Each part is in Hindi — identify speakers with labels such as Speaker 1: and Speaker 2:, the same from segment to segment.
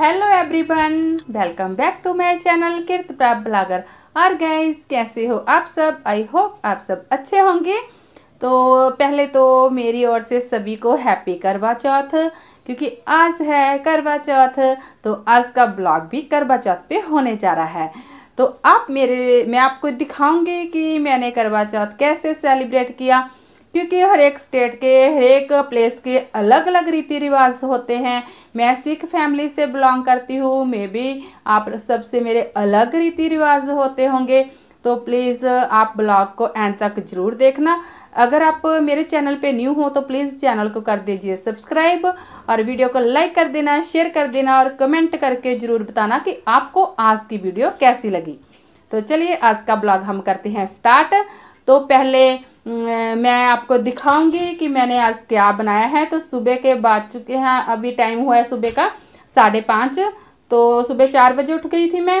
Speaker 1: Hello everyone welcome back to my channel कीर्त प्राप ब्लागर और गाइस कैसे हो आप सब? आई होप आप सब अच्छे होंगे। तो पहले तो मेरी ओर से सभी को हैप्पी करवा चौथ, क्योंकि आज है करवा चौथ तो आज का ब्लॉग भी करवा चौथ पे होने जा रहा है। तो आप मेरे, मैं आपको दिखाऊँगी कि मैंने करवा चौथ कैसे सेलिब्रेट किया। क्योंकि हर एक स्टेट के, हर एक प्लेस के अलग अलग रीति रिवाज होते हैं। मैं सिख फैमिली से बिलोंग करती हूँ, मे भी आप सबसे मेरे अलग रीति रिवाज होते होंगे। तो प्लीज़ आप ब्लॉग को एंड तक ज़रूर देखना। अगर आप मेरे चैनल पे न्यू हो तो प्लीज़ चैनल को कर दीजिए सब्सक्राइब और वीडियो को लाइक कर देना शेयर कर देना और कमेंट करके ज़रूर बताना कि आपको आज की वीडियो कैसी लगी। तो चलिए, आज का ब्लॉग हम करते हैं स्टार्ट तो पहले मैं आपको दिखाऊँगी कि मैंने आज क्या बनाया है। तो सुबह के बाद चुके हैं, अभी टाइम हुआ है सुबह का साढ़े पाँच तो सुबह चार बजे उठ गई थी मैं।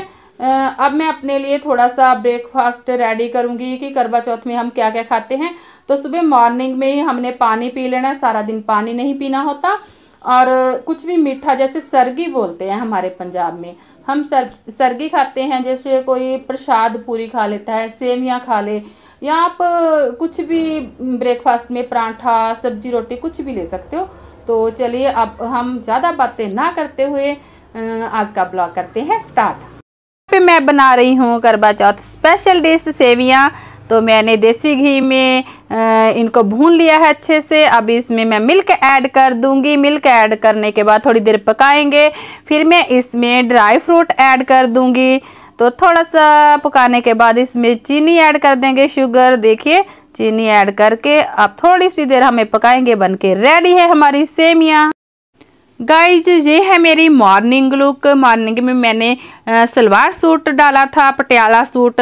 Speaker 1: अब मैं अपने लिए थोड़ा सा ब्रेकफास्ट रेडी करूँगी कि करवा चौथ में हम क्या क्या खाते हैं। तो सुबह मॉर्निंग में ही हमने पानी पी लेना, सारा दिन पानी नहीं पीना होता। और कुछ भी मीठा, जैसे सरगी बोलते हैं हमारे पंजाब में, हम सर, सरगी खाते हैं, जैसे कोई प्रसाद पूरी खा लेता है, सेवियाँ खा ले या आप कुछ भी ब्रेकफास्ट में पराठा, सब्ज़ी, रोटी कुछ भी ले सकते हो। तो चलिए अब हम ज़्यादा बातें ना करते हुए आज का ब्लॉग करते हैं स्टार्ट पे मैं बना रही हूँ करवा चौथ स्पेशल डिश सेवियाँ। तो मैंने देसी घी में इनको भून लिया है अच्छे से। अब इसमें मैं मिल्क ऐड कर दूँगी। मिल्क ऐड करने के बाद थोड़ी देर पकाएँगे। फिर मैं इसमें ड्राई फ्रूट ऐड कर दूँगी। तो थोड़ा सा पकाने के बाद इसमें चीनी ऐड कर देंगे, शुगर। देखिए, चीनी ऐड करके अब थोड़ी सी देर हमें पकाएँगे बन के रेडी है हमारी सेमिया। गाइज़, ये है मेरी मॉर्निंग लुक। मॉर्निंग में मैंने सलवार सूट डाला था, पटियाला सूट।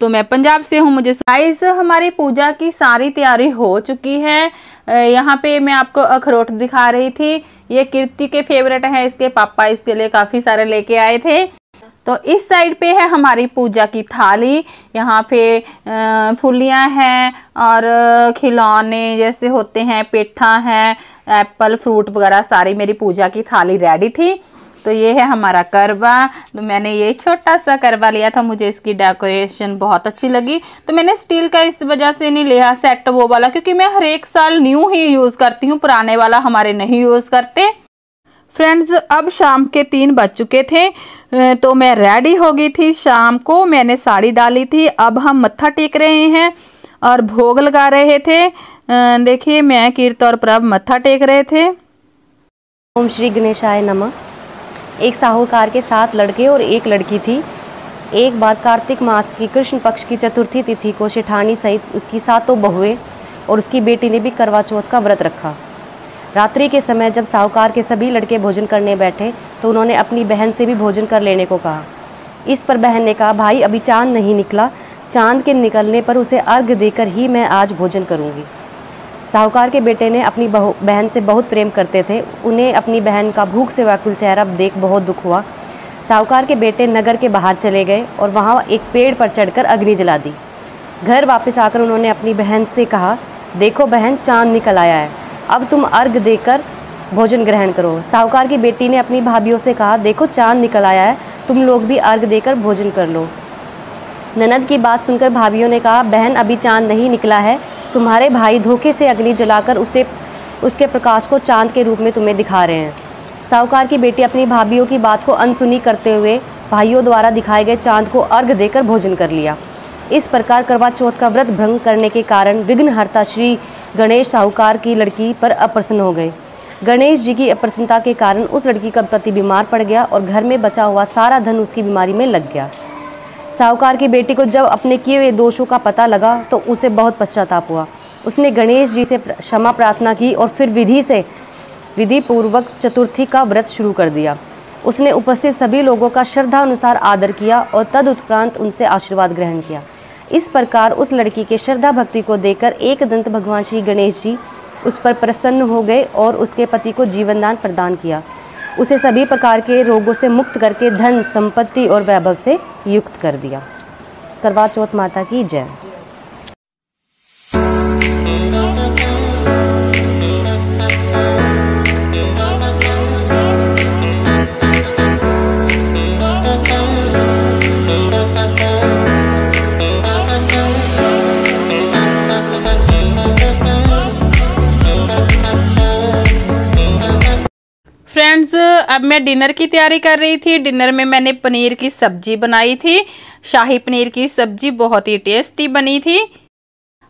Speaker 1: तो मैं पंजाब से हूँ, मुझे गाइज़, हमारी पूजा की सारी तैयारी हो चुकी है। यहाँ पे मैं आपको अखरोट दिखा रही थी। ये कीर्ति के फेवरेट हैं, इसके पापा इसके लिए काफ़ी सारे लेके आए थे। तो इस साइड पे है हमारी पूजा की थाली। यहाँ पे फुलियाँ हैं और खिलौने जैसे होते हैं, पेठा है, एप्पल, फ्रूट वगैरह सारी मेरी पूजा की थाली रेडी थी। तो ये है हमारा करवा। तो मैंने ये छोटा सा करवा लिया था, मुझे इसकी डेकोरेशन बहुत अच्छी लगी। तो मैंने स्टील का इस वजह से नहीं लिया सेट वो वाला, क्योंकि मैं हर एक साल न्यू ही यूज़ करती हूँ, पुराने वाला हमारे नहीं यूज़ करते। फ्रेंड्स अब शाम के तीन बज चुके थे तो मैं रेडी हो गई थी शाम को। मैंने साड़ी डाली थी, अब हम मत्था टेक रहे हैं और भोग लगा रहे थे। देखिए, मैं कीर्त और प्रभ मत्था टेक रहे थे।
Speaker 2: ओम श्री गणेशाय नमः। एक साहूकार के सात लड़के और एक लड़की थी। एक बार कार्तिक मास की कृष्ण पक्ष की चतुर्थी तिथि को शेठानी सहित उसकी सातों बहुएँ और उसकी बेटी ने भी करवा चौथ का व्रत रखा। रात्रि के समय जब साहूकार के सभी लड़के भोजन करने बैठे तो उन्होंने अपनी बहन से भी भोजन कर लेने को कहा। इस पर बहन ने कहा, भाई, अभी चाँद नहीं निकला। चाँद के निकलने पर उसे अर्घ देकर ही मैं आज भोजन करूँगी। साहूकार के बेटे ने अपनी बहन से बहुत प्रेम करते थे। उन्हें अपनी बहन का भूख से व्याकुल चेहरा देख बहुत दुख हुआ। साहूकार के बेटे नगर के बाहर चले गए और वहाँ एक पेड़ पर चढ़कर अग्नि जला दी। घर वापस आकर उन्होंने अपनी बहन से कहा, देखो बहन, चाँद निकल आया है। अब तुम अर्घ देकर भोजन ग्रहण करो। साहूकार की बेटी ने अपनी भाभीियों से कहा, देखो, चाँद निकल आया है, तुम लोग भी अर्घ देकर भोजन कर लो। ननद की बात सुनकर भाभीियों ने कहा, बहन, अभी चाँद नहीं निकला है। तुम्हारे भाई धोखे से अग्नि जलाकर उसे, उसके प्रकाश को चाँद के रूप में तुम्हें दिखा रहे हैं। साहूकार की बेटी अपनी भाभीियों की बात को अनसुनी करते हुए भाइयों द्वारा दिखाए गए चाँद को अर्घ देकर भोजन कर लिया। इस प्रकार करवा चौथ का व्रत भंग करने के कारण विघ्नहर्ता श्री गणेश साहूकार की लड़की पर अप्रसन्न हो गए। गणेश जी की अप्रसन्नता के कारण उस लड़की का पति बीमार पड़ गया और घर में बचा हुआ सारा धन उसकी बीमारी में लग गया। साहूकार की बेटी को जब अपने किए हुए दोषों का पता लगा तो उसे बहुत पश्चाताप हुआ। उसने गणेश जी से क्षमा प्रार्थना की और फिर विधि से विधि पूर्वक चतुर्थी का व्रत शुरू कर दिया। उसने उपस्थित सभी लोगों का श्रद्धा अनुसार आदर किया और तदुपरांत उनसे आशीर्वाद ग्रहण किया। इस प्रकार उस लड़की के श्रद्धा भक्ति को देकर एक दंत भगवान श्री गणेश जी उस पर प्रसन्न हो गए और उसके पति को जीवनदान प्रदान किया। उसे सभी प्रकार के रोगों से मुक्त करके धन, संपत्ति और वैभव से युक्त कर दिया। करवा चौथ माता की जय।
Speaker 1: मैं डिनर की तैयारी कर रही थी। डिनर में मैंने पनीर की सब्ज़ी बनाई थी। शाही पनीर की सब्ज़ी बहुत ही टेस्टी बनी थी।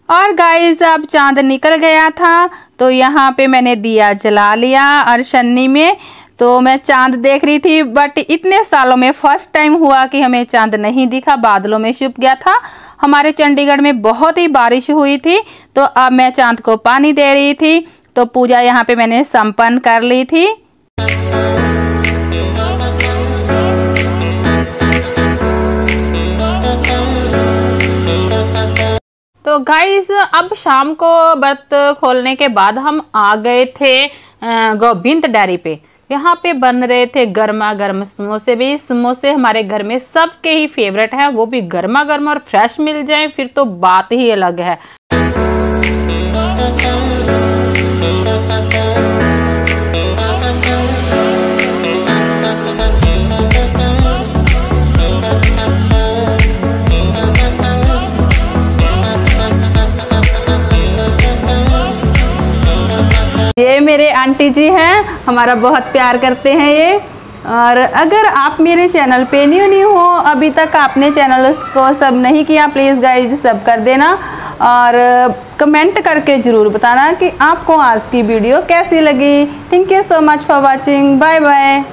Speaker 1: और गाइस अब चाँद निकल गया था तो यहाँ पे मैंने दिया जला लिया और शन्नी में। तो मैं चाँद देख रही थी बट इतने सालों में फ़र्स्ट टाइम हुआ कि हमें चाँद नहीं दिखा। बादलों में छुप गया था। हमारे चंडीगढ़ में बहुत ही बारिश हुई थी तो अब मैं चाँद को पानी दे रही थी। तो पूजा यहाँ पे मैंने संपन्न कर ली थी। गाइस अब शाम को व्रत खोलने के बाद हम आ गए थे गोविंद डेयरी पे। यहाँ पे बन रहे थे गर्मा गर्म समोसे भी। समोसे हमारे घर में सबके ही फेवरेट है। वो भी गर्मा गर्म और फ्रेश मिल जाए, फिर तो बात ही अलग है। मेरे आंटी जी हैं, हमारा बहुत प्यार करते हैं ये। और अगर आप मेरे चैनल पे न्यू न्यू हो, अभी तक आपने चैनल को सब नहीं किया प्लीज़ गाइज़ सब कर देना। और कमेंट करके ज़रूर बताना कि आपको आज की वीडियो कैसी लगी। Thank you so much for watching bye bye